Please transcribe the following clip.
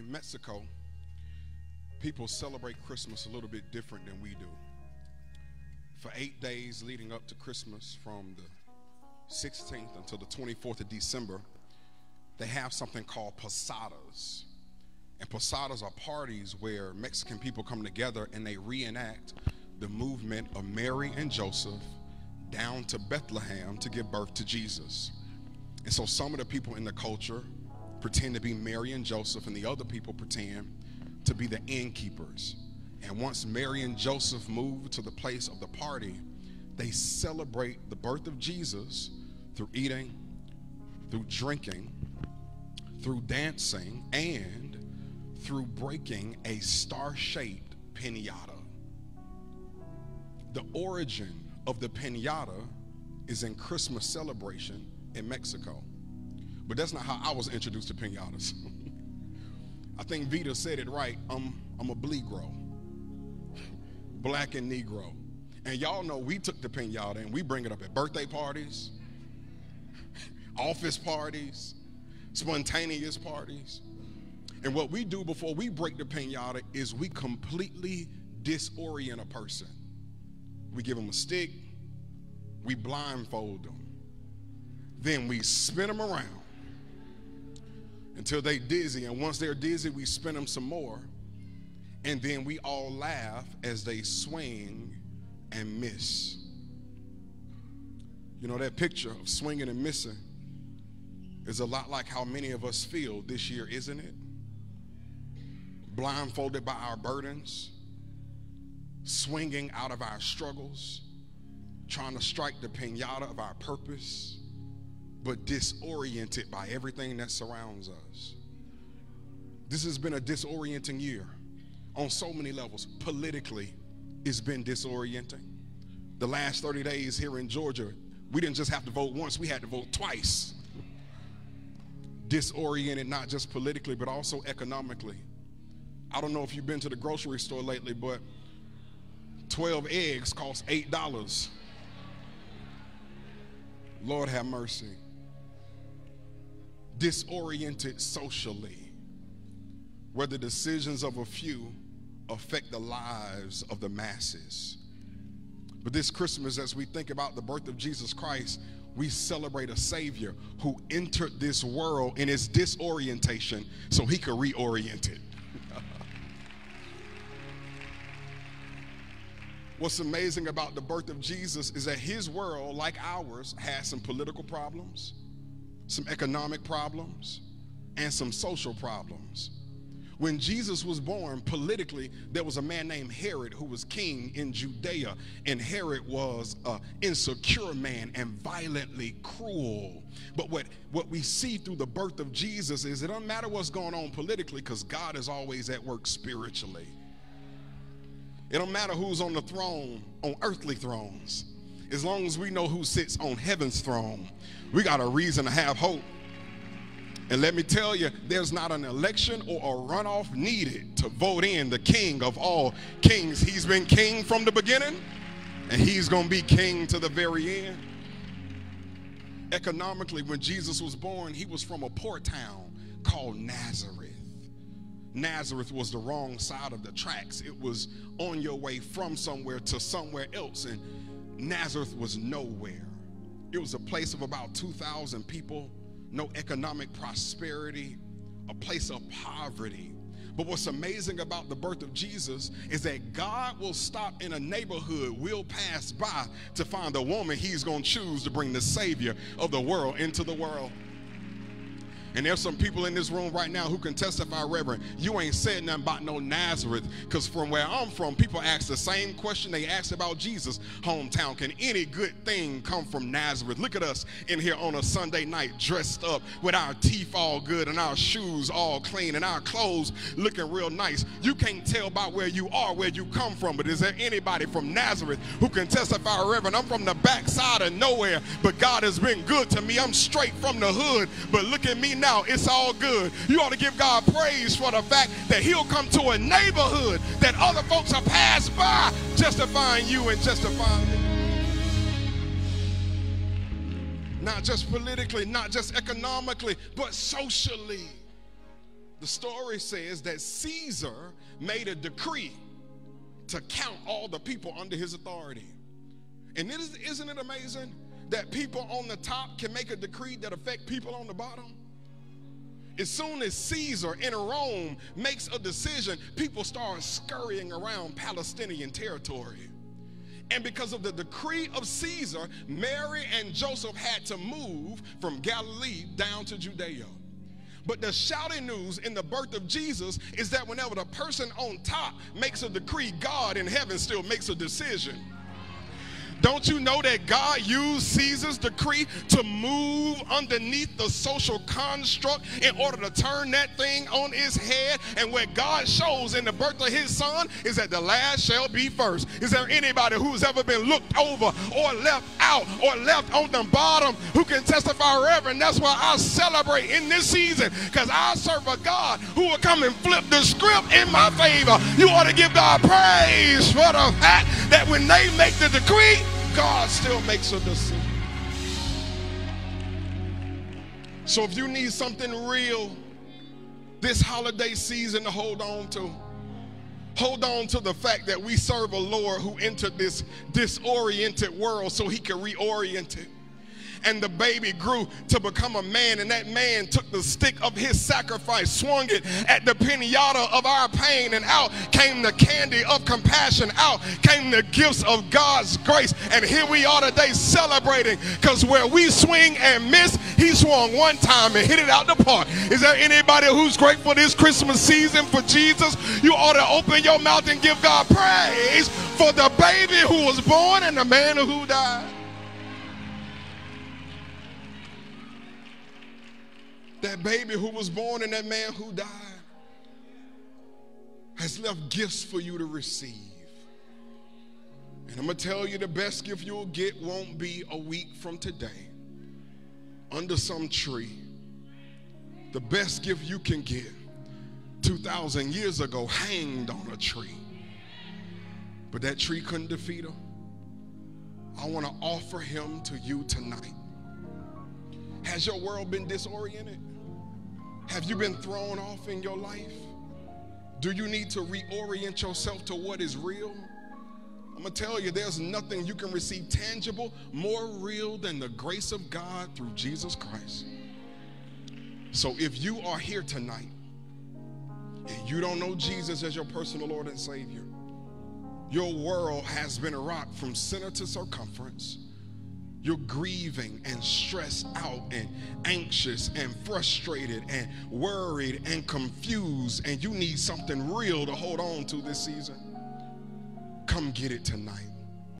in Mexico, people celebrate Christmas a little bit different than we do. For eight days leading up to Christmas, from the 16th until the 24th of December, they have something called posadas. And posadas are parties where Mexican people come together and they reenact the movement of Mary and Joseph down to Bethlehem to give birth to Jesus. And so some of the people in the culture pretend to be Mary and Joseph, and the other people pretend to be the innkeepers. And once Mary and Joseph move to the place of the party, they celebrate the birth of Jesus through eating, through drinking, through dancing, and through breaking a star shaped pinata. The origin of the pinata is in Christmas celebration in Mexico. But that's not how I was introduced to pinatas. I think Vita said it right. I'm, I'm a black and Negro. And y'all know we took the pinata and we bring it up at birthday parties, office parties, spontaneous parties. And what we do before we break the pinata is we completely disorient a person. We give them a stick, we blindfold them, then we spin them around until they dizzy. And once they're dizzy, we spin them some more. And then we all laugh as they swing and miss. You know, that picture of swinging and missing is a lot like how many of us feel this year, isn't it? Blindfolded by our burdens, swinging out of our struggles, trying to strike the pinata of our purpose, but disoriented by everything that surrounds us. This has been a disorienting year on so many levels. Politically, it's been disorienting. The last 30 days here in Georgia, we didn't just have to vote once, we had to vote twice. Disoriented, not just politically, but also economically. I don't know if you've been to the grocery store lately, but 12 eggs cost $8. Lord have mercy. Disoriented socially, where the decisions of a few affect the lives of the masses. But this Christmas, as we think about the birth of Jesus Christ, we celebrate a Savior who entered this world in his disorientation so he could reorient it. What's amazing about the birth of Jesus is that his world, like ours, has some political problems, some economic problems, and some social problems. When Jesus was born, politically, there was a man named Herod who was king in Judea, and Herod was an insecure man and violently cruel. But what, what we see through the birth of Jesus is it doesn't matter what's going on politically because God is always at work spiritually. It don't matter who's on the throne, on earthly thrones. As long as we know who sits on heaven's throne, we got a reason to have hope. And let me tell you, there's not an election or a runoff needed to vote in the king of all kings. He's been king from the beginning, and he's going to be king to the very end. Economically, when Jesus was born, he was from a poor town called Nazareth. Nazareth was the wrong side of the tracks. It was on your way from somewhere to somewhere else, and Nazareth was nowhere. It was a place of about 2,000 people, no economic prosperity, a place of poverty. But what's amazing about the birth of Jesus is that God will stop in a neighborhood we'll pass by to find a woman he's going to choose to bring the Savior of the world into the world. And there's some people in this room right now who can testify, Reverend, you ain't said nothing about no Nazareth. Because from where I'm from, people ask the same question they asked about Jesus' hometown. Can any good thing come from Nazareth? Look at us in here on a Sunday night dressed up with our teeth all good and our shoes all clean and our clothes looking real nice. You can't tell about where you are, where you come from. But is there anybody from Nazareth who can testify, Reverend? I'm from the backside of nowhere, but God has been good to me. I'm straight from the hood, but look at me now, it's all good. You ought to give God praise for the fact that He'll come to a neighborhood that other folks have passed by, justifying you and justifying me. Not just politically, not just economically, but socially. the story says that Caesar made a decree to count all the people under his authority. And it is, isn't it amazing that people on the top can make a decree that affect people on the bottom? As soon as Caesar in Rome makes a decision, people start scurrying around Palestinian territory. And because of the decree of Caesar, Mary and Joseph had to move from Galilee down to Judea. But the shouting news in the birth of Jesus is that whenever the person on top makes a decree, God in heaven still makes a decision. Don't you know that God used Caesar's decree to move underneath the social construct in order to turn that thing on its head? And what God shows in the birth of his son is that the last shall be first. Is there anybody who's ever been looked over or left out or left on the bottom who can testify, Reverend? That's why I celebrate in this season because I serve a God who will come and flip the script in my favor. You ought to give God praise for the fact that when they make the decree, God still makes a decision. So if you need something real this holiday season to hold on to, hold on to the fact that we serve a Lord who entered this disoriented world so he could reorient it and the baby grew to become a man, and that man took the stick of his sacrifice, swung it at the pinata of our pain, and out came the candy of compassion, out came the gifts of God's grace. And here we are today celebrating because where we swing and miss, he swung one time and hit it out the park. Is there anybody who's grateful this Christmas season for Jesus? You ought to open your mouth and give God praise for the baby who was born and the man who died. That baby who was born and that man who died has left gifts for you to receive. And I'm going to tell you the best gift you'll get won't be a week from today under some tree. The best gift you can get 2,000 years ago hanged on a tree. But that tree couldn't defeat him. I want to offer him to you tonight. Has your world been disoriented? Have you been thrown off in your life? Do you need to reorient yourself to what is real? I'm going to tell you, there's nothing you can receive tangible more real than the grace of God through Jesus Christ. So if you are here tonight and you don't know Jesus as your personal Lord and Savior, your world has been rocked from center to circumference you're grieving and stressed out and anxious and frustrated and worried and confused, and you need something real to hold on to this season. Come get it tonight.